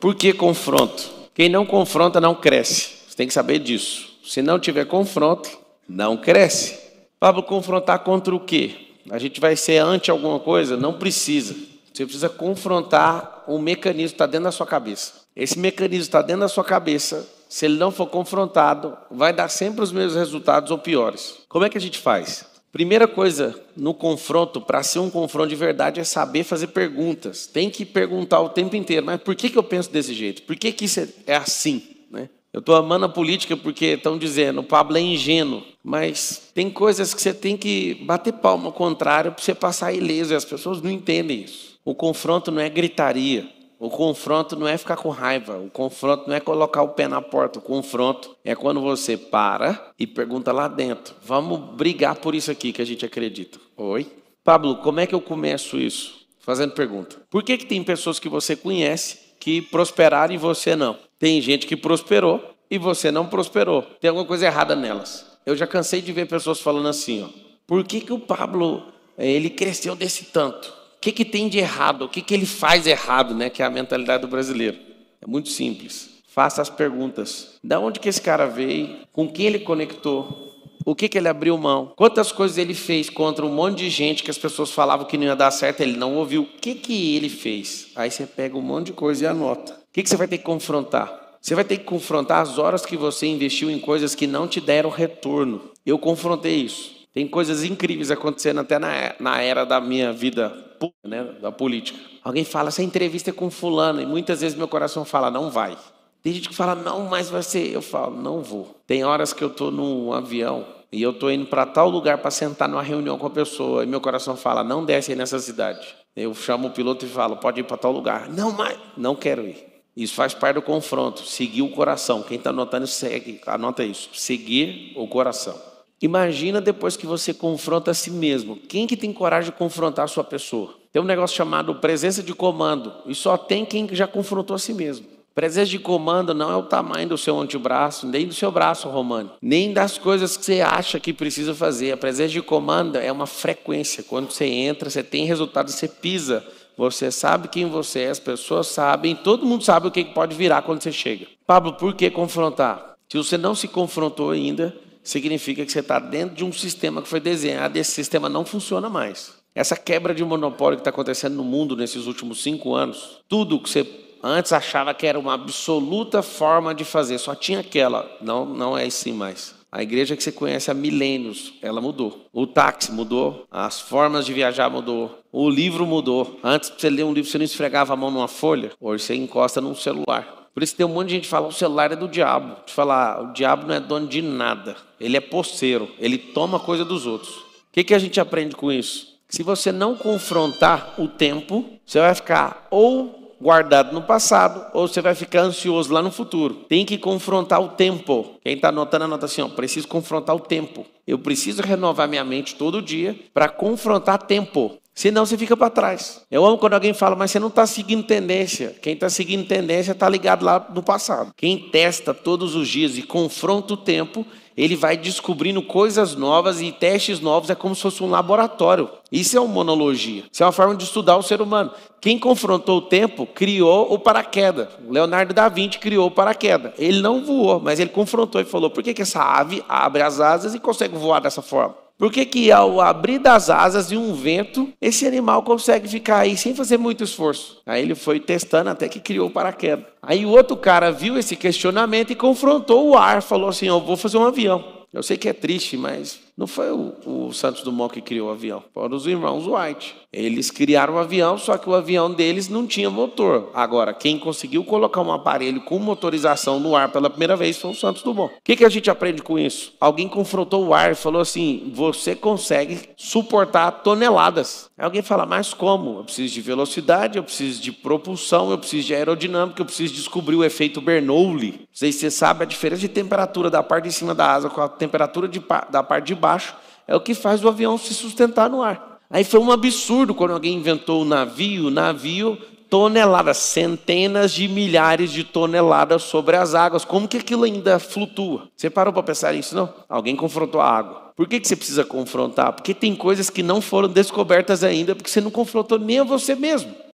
Por que confronto? Quem não confronta não cresce. Você tem que saber disso. Se não tiver confronto, não cresce. Pablo, confrontar contra o quê? A gente vai ser ante alguma coisa? Não precisa. Você precisa confrontar um mecanismo que está dentro da sua cabeça. Esse mecanismo está dentro da sua cabeça. Se ele não for confrontado, vai dar sempre os mesmos resultados ou piores. Como é que a gente faz? Primeira coisa no confronto, para ser um confronto de verdade, é saber fazer perguntas. Tem que perguntar o tempo inteiro, mas por que, que eu penso desse jeito? Por que, que isso é assim? Né? Eu estou amando a política porque estão dizendo o Pablo é ingênuo, mas tem coisas que você tem que bater palma ao contrário para você passar ileso, e as pessoas não entendem isso. O confronto não é gritaria, o confronto não é ficar com raiva, o confronto não é colocar o pé na porta, o confronto é quando você para e pergunta lá dentro: vamos brigar por isso aqui que a gente acredita. Oi? Pablo, como é que eu começo isso? Fazendo pergunta. Por que, que tem pessoas que você conhece que prosperaram e você não? Tem gente que prosperou e você não prosperou. Tem alguma coisa errada nelas. Eu já cansei de ver pessoas falando assim: ó, por que, que o Pablo eh, ele cresceu desse tanto? Que, que tem de errado? O que, que ele faz errado, né? Que é a mentalidade do brasileiro. É muito simples. Faça as perguntas. Da onde que esse cara veio? Com quem ele conectou? O que, que ele abriu mão? Quantas coisas ele fez contra um monte de gente que as pessoas falavam que não ia dar certo, ele não ouviu. O que, que ele fez? Aí você pega um monte de coisa e anota. O que, que você vai ter que confrontar? Você vai ter que confrontar as horas que você investiu em coisas que não te deram retorno. Eu confrontei isso. Tem coisas incríveis acontecendo até na, na era da minha vida né, da política. Alguém fala, essa entrevista é com fulano, e muitas vezes meu coração fala, não vai. Tem gente que fala, não, mas vai ser. Eu falo, não vou. Tem horas que eu estou num avião e eu estou indo para tal lugar para sentar numa reunião com a pessoa, e meu coração fala, não desce aí nessa cidade. Eu chamo o piloto e falo, pode ir para tal lugar. Não, mas não quero ir. Isso faz parte do confronto. Seguir o coração. Quem está anotando, segue. Anota isso. Seguir o coração. Imagina depois que você confronta a si mesmo. Quem que tem coragem de confrontar a sua pessoa? Tem um negócio chamado presença de comando. E só tem quem já confrontou a si mesmo. Presença de comando não é o tamanho do seu antebraço, nem do seu braço, Romano, nem das coisas que você acha que precisa fazer. A presença de comando é uma frequência. Quando você entra, você tem resultado, você pisa. Você sabe quem você é, as pessoas sabem, todo mundo sabe o que pode virar quando você chega. Pablo, por que confrontar? Se você não se confrontou ainda, significa que você está dentro de um sistema que foi desenhado e esse sistema não funciona mais. Essa quebra de monopólio que está acontecendo no mundo nesses últimos cinco anos, tudo que você antes achava que era uma absoluta forma de fazer, só tinha aquela, não, não é assim mais. A igreja que você conhece há milênios, ela mudou. O táxi mudou, as formas de viajar mudou, o livro mudou. Antes, para você ler um livro, você não esfregava a mão numa folha, hoje você encosta num celular. Por isso tem um monte de gente que fala, o celular é do diabo. De falar, o diabo não é dono de nada. Ele é poceiro, ele toma coisa dos outros. O que, que a gente aprende com isso? Se você não confrontar o tempo, você vai ficar ou guardado no passado, ou você vai ficar ansioso lá no futuro. Tem que confrontar o tempo. Quem está anotando, anota assim: ó, preciso confrontar o tempo. Eu preciso renovar minha mente todo dia para confrontar tempo. Senão você fica para trás. Eu amo quando alguém fala, mas você não está seguindo tendência. Quem está seguindo tendência está ligado lá no passado. Quem testa todos os dias e confronta o tempo, ele vai descobrindo coisas novas e testes novos. É como se fosse um laboratório. Isso é uma monologia. Isso é uma forma de estudar o ser humano. Quem confrontou o tempo criou o paraquedas. Leonardo da Vinci criou o paraquedas. Ele não voou, mas ele confrontou e falou: por que, que essa ave abre as asas e consegue voar dessa forma? Por que, ao abrir das asas de um vento, esse animal consegue ficar aí sem fazer muito esforço? Aí ele foi testando até que criou o paraquedas. Aí o outro cara viu esse questionamento e confrontou o ar, falou assim: Eu vou fazer um avião. Eu sei que é triste, mas não foi o, o Santos Dumont que criou o avião, foram os irmãos White. Eles criaram o avião, só que o avião deles não tinha motor. Agora, quem conseguiu colocar um aparelho com motorização no ar pela primeira vez foi o Santos Dumont. O que, que a gente aprende com isso? Alguém confrontou o ar e falou assim: você consegue suportar toneladas. Aí alguém fala, mas como? Eu preciso de velocidade, eu preciso de propulsão, eu preciso de aerodinâmica, eu preciso descobrir o efeito Bernoulli. Não sei se você sabe a diferença de temperatura da parte de cima da asa com a temperatura de, da parte de baixo é o que faz o avião se sustentar no ar. Aí foi um absurdo quando alguém inventou o navio, navio toneladas, centenas de milhares de toneladas sobre as águas. Como que aquilo ainda flutua? Você parou para pensar nisso, não? Alguém confrontou a água. Por que, que você precisa confrontar? Porque tem coisas que não foram descobertas ainda, porque você não confrontou nem a você mesmo.